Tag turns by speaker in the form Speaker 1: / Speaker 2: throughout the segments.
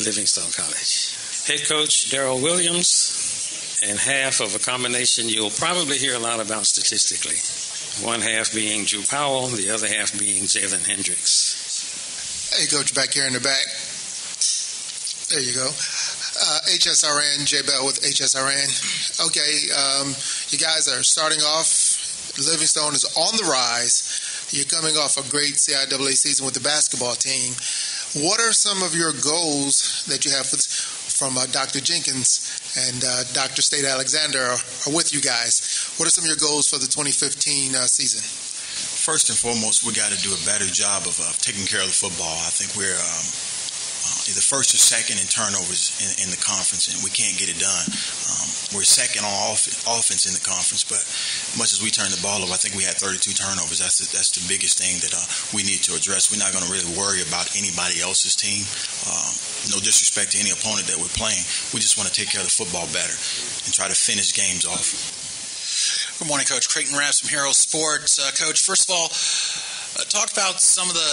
Speaker 1: Livingstone College. Head coach Daryl Williams, and half of a combination you'll probably hear a lot about statistically. One half being Drew Powell, the other half being Jalen Hendricks.
Speaker 2: Hey, coach, back here in the back. There you go. Uh, HSRN, J Bell with HSRN. Okay, um, you guys are starting off. Livingstone is on the rise. You're coming off a great CIAA season with the basketball team. What are some of your goals that you have from uh, Dr. Jenkins and uh, Dr. State Alexander are, are, with you guys? What are some of your goals for the 2015 uh, season?
Speaker 3: First and foremost, we got to do a better job of uh, taking care of the football. I think we're um, either first or second in turnovers in, in the conference, and we can't get it done. Um, we're second on off, offense in the conference, but much as we turn the ball over, I think we had 32 turnovers. That's the, that's the biggest thing that uh, we need to address. We're not going to really worry about anybody else's team. Um, no disrespect to any opponent that we're playing. We just want to take care of the football better and try to finish games off.
Speaker 4: Good morning, Coach. Creighton Raps from Hero Sports. Uh, Coach, first of all, uh, talk about some of the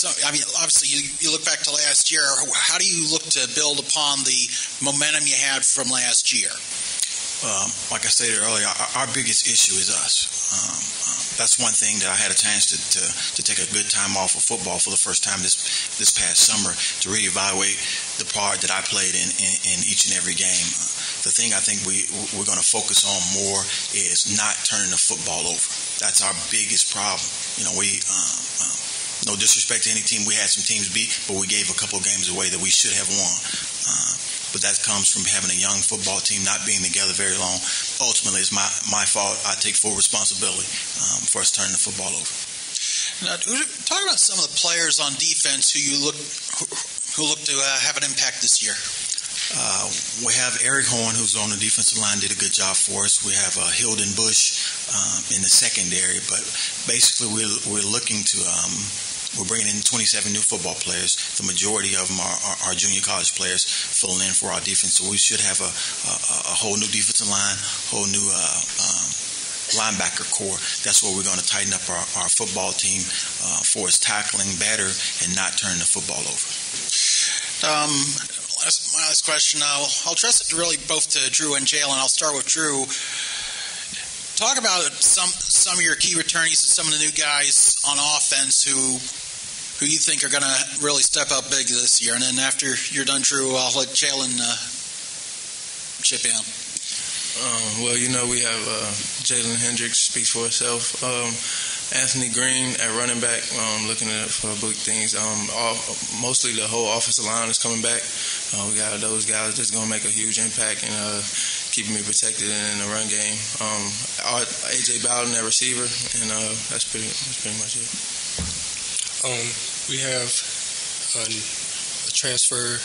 Speaker 4: so, I mean, obviously, you, you look back to last year. How do you look to build upon the momentum you had from last year?
Speaker 3: Um, like I stated earlier, our, our biggest issue is us. Um, um, that's one thing that I had a chance to, to, to, take a good time off of football for the first time this this past summer to reevaluate the part that I played in, in, in each and every game. Uh, the thing I think we, we're going to focus on more is not turning the football over. That's our biggest problem. You know, we um, no disrespect to any team. We had some teams beat, but we gave a couple games away that we should have won. Uh, but that comes from having a young football team not being together very long. Ultimately, it's my, my fault. I take full responsibility um, for us turning the football over.
Speaker 4: Now, talk about some of the players on defense who you look who look to uh, have an impact this year.
Speaker 3: Uh, we have Eric Horn, who's on the defensive line, did a good job for us. We have uh, Hilden Bush um, in the secondary, but basically we're, we're looking to um, we're bringing in 27 new football players. The majority of them are, are, are junior college players filling in for our defense. So we should have a, a, a whole new defensive line, whole new uh, um, linebacker corps. That's where we're going to tighten up our, our football team uh, for us tackling better and not turning the football over.
Speaker 4: Um, last, my last question. I'll, I'll address it really both to Drew and Jalen. I'll start with Drew talk about some some of your key returnees and some of the new guys on offense who who you think are going to really step up big this year. And then after you're done, Drew, I'll let Jalen uh, chip in.
Speaker 5: Um, well, you know, we have uh, Jalen Hendricks speaks for itself. Um, Anthony Green at running back, um, looking at for big things. Um, all, mostly the whole offensive line is coming back. Uh, we got those guys that's going to make a huge impact and uh, keeping me protected in the run game. Um, AJ Bowden at receiver, and uh, that's pretty that's pretty much it.
Speaker 6: Um, we have a, a transfer,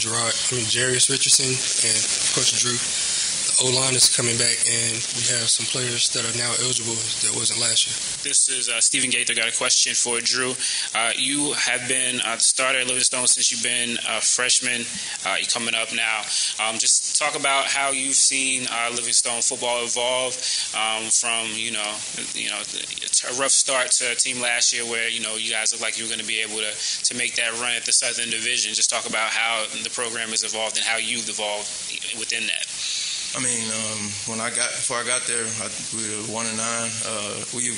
Speaker 6: Gerard, I mean Jarius Richardson and Coach Drew O line is coming back, and we have some players that are now eligible that wasn't last year.
Speaker 7: This is uh, Stephen Gaither. Got a question for Drew. Uh, you have been uh, the starter at Livingstone since you've been a freshman. Uh, you're coming up now. Um, just talk about how you've seen uh, Livingstone football evolve um, from you know you know a rough start to a team last year where you know you guys look like you were going to be able to to make that run at the Southern Division. Just talk about how the program has evolved and how you've evolved within that.
Speaker 5: I mean, um, when I got before I got there, I, we were one and nine. Uh, we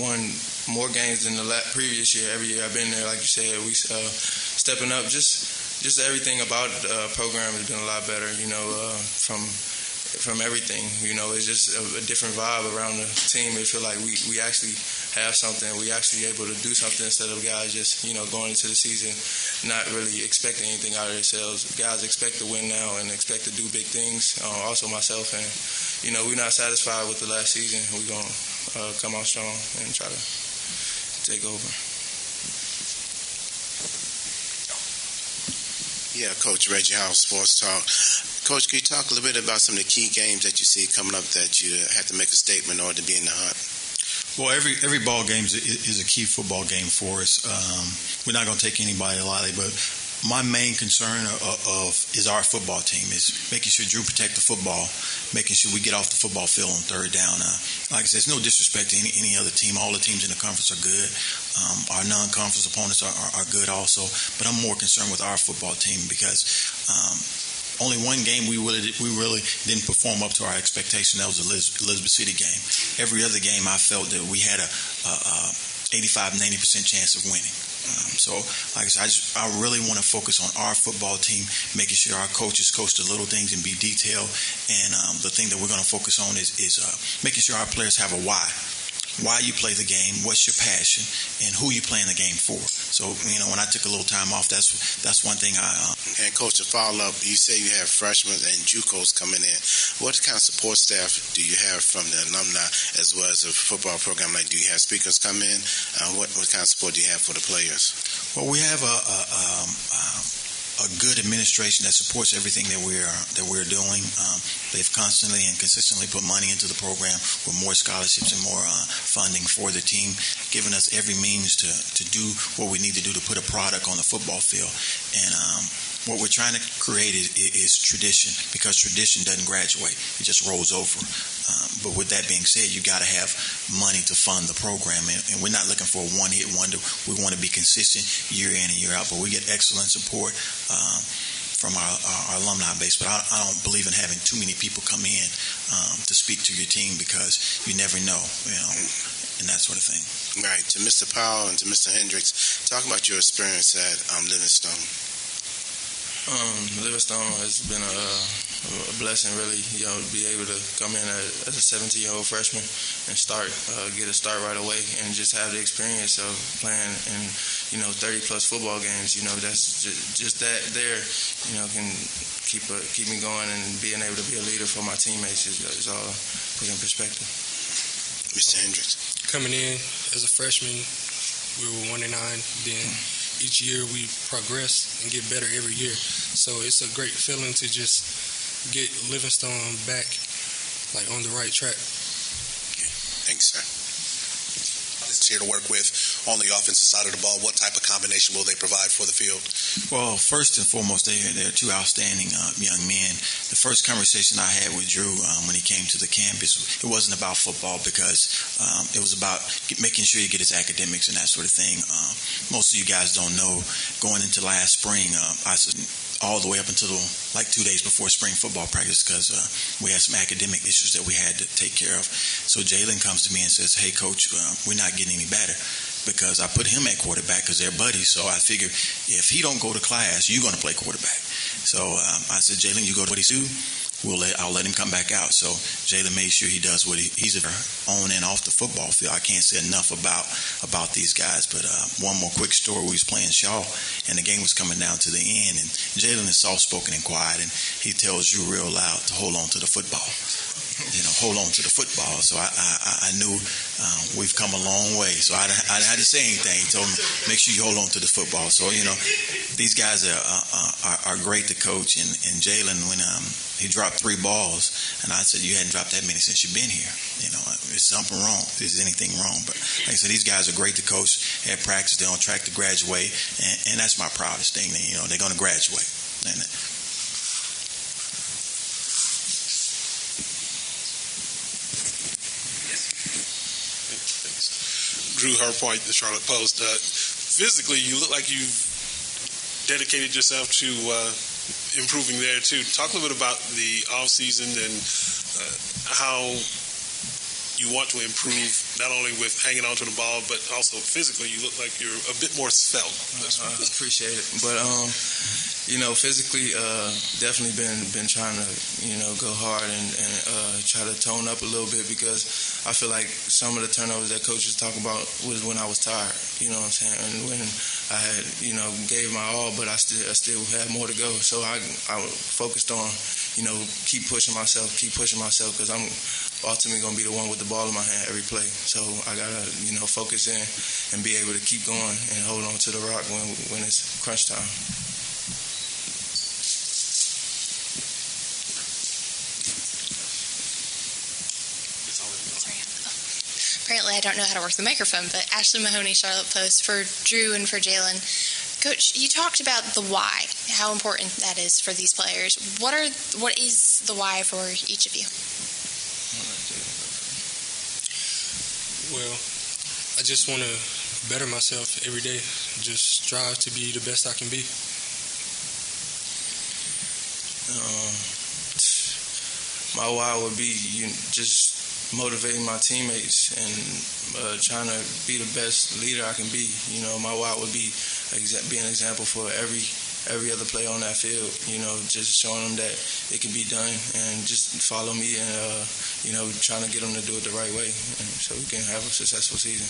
Speaker 5: won more games than the previous year. Every year I've been there, like you said, we uh, stepping up. Just just everything about the uh, program has been a lot better. You know, uh, from from everything. You know, it's just a, a different vibe around the team. It feel like we, we actually have something. We actually able to do something instead of guys just you know going into the season not really expecting anything out of themselves. Guys expect to win now and expect to do big things. Uh, also myself and you know we're not satisfied with the last season. We're gonna uh, come out strong and try to take over.
Speaker 8: Yeah, Coach Reggie House, Sports Talk. Coach, can you talk a little bit about some of the key games that you see coming up that you have to make a statement in order to be in the hunt?
Speaker 3: Well, every every ball game is, is a key football game for us. Um, we're not going to take anybody lightly, but my main concern of, of, is our football team is making sure Drew protect the football, making sure we get off the football field on third down. Uh, like I said, it's no disrespect to any, any other team. All the teams in the conference are good. Um, our non-conference opponents are, are, are, good also, but I'm more concerned with our football team because um, only one game we really we really didn't perform up to our expectation. That was the Elizabeth City game. Every other game, I felt that we had a, a, a 85, 90 percent chance of winning. Um, so, like I said, I, just, I really want to focus on our football team, making sure our coaches coach the little things and be detailed. And um, the thing that we're going to focus on is, is uh, making sure our players have a why why you play the game, what's your passion, and who you playing the game for. So, you know, when I took a little time off, that's that's one thing I. Uh,
Speaker 8: and coach, to follow up, you say you have freshmen and JUCOs coming in. What kind of support staff do you have from the alumni as well as the football program? Like, do you have speakers come in? Uh, what what kind of support do you have for the players?
Speaker 3: Well, we have a. a um, um, a good administration that supports everything that we're that we're doing. Um, they've constantly and consistently put money into the program with more scholarships and more uh, funding for the team, giving us every means to to do what we need to do to put a product on the football field. And um, what we're trying to create is, is, tradition because tradition doesn't graduate; it just rolls over. Um, but with that being said, you got to have money to fund the program, and, and we're not looking for a one-hit wonder. We want to be consistent year in and year out, but we get excellent support. Um, from our, our, alumni base, but I, I, don't believe in having too many people come in um, to speak to your team because you never know, you know, and that sort of thing.
Speaker 8: Right. To Mr. Powell and to Mr. Hendricks, talk about your experience at um, Livingstone.
Speaker 5: Um, Livingstone has been a, a, blessing, really. You know, to be able to come in as a 17-year-old freshman and start, uh, get a start right away, and just have the experience of playing in, you know, 30 plus football games. You know, that's just, just that there. You know, can keep a, keep me going and being able to be a leader for my teammates is, is all put in perspective.
Speaker 8: Mr. Hendricks.
Speaker 6: Coming in as a freshman, we were one and nine. Then. Mm-hmm each year we progress and get better every year. So it's a great feeling to just get Livingstone back like on the right track.
Speaker 8: Thanks, sir.
Speaker 9: It's here to work with on the offensive side of the ball. What type of combination will they provide for the field?
Speaker 3: Well, first and foremost, they, they're two outstanding uh, young men. The first conversation I had with Drew um, when he came to the campus, it wasn't about football because um, it was about making sure he get his academics and that sort of thing. Uh, most of you guys don't know, going into last spring, uh, I all the way up until like two days before spring football practice because uh, we had some academic issues that we had to take care of. So Jalen comes to me and says, "Hey, coach, uh, we're not getting any better." Because I put him at quarterback because they're buddies. So I figure if he don't go to class, you're going to play quarterback. So um, I said, Jalen, you go to what he do we'll let I'll let him come back out. So Jalen made sure he does what he, he's on and off the football field. I can't say enough about about these guys. But uh, one more quick story: we was playing Shaw, and the game was coming down to the end, and Jalen is soft spoken and quiet, and he tells you real loud to hold on to the football you know, hold on to the football. So I, I, I knew um, we've come a long way. So I, I had to say anything. Told me, make sure you hold on to the football. So, you know, these guys are, are, are great to coach. And, and Jalen, when um, he dropped three balls, and I said, you hadn't dropped that many since you've been here. You know, is something wrong? Is anything wrong? But like I said, these guys are great to coach. At practice, they're on track to graduate. And, and that's my proudest thing. you know, they're going to graduate. And
Speaker 10: Drew her Point, the Charlotte Post. Uh, physically, you look like you've dedicated yourself to uh, improving there too. Talk a little bit about the off season and uh, how you want to improve not only with hanging on to the ball, but also physically. You look like you're a bit more svelte.
Speaker 5: Uh, I appreciate it, but um, you know, physically, uh, definitely been been trying to you know go hard and, and uh, try to tone up a little bit because I feel like some of the turnovers that coaches talk about was when I was tired. You know what I'm saying? And when I had you know gave my all, but I still I still had more to go. So I I focused on you know keep pushing myself, keep pushing myself because I'm ultimately going to be the one with the ball in my hand every play. So I gotta you know focus in and be able to keep going and hold on to the rock when when it's crunch time.
Speaker 11: Apparently I don't know how to work the microphone, but Ashley Mahoney, Charlotte Post, for Drew and for Jalen. Coach, you talked about the why, how important that is for these players. What are what is the why for each of you?
Speaker 6: Well, I just want to better myself every day. Just strive to be the best I can be.
Speaker 5: Um, my why would be you just motivating my teammates and uh, trying to be the best leader I can be. You know, my why would be exa- be an example for every every other player on that field. You know, just showing them that it can be done and just follow me and uh, you know trying to get them to do it the right way, and so we can have a successful season.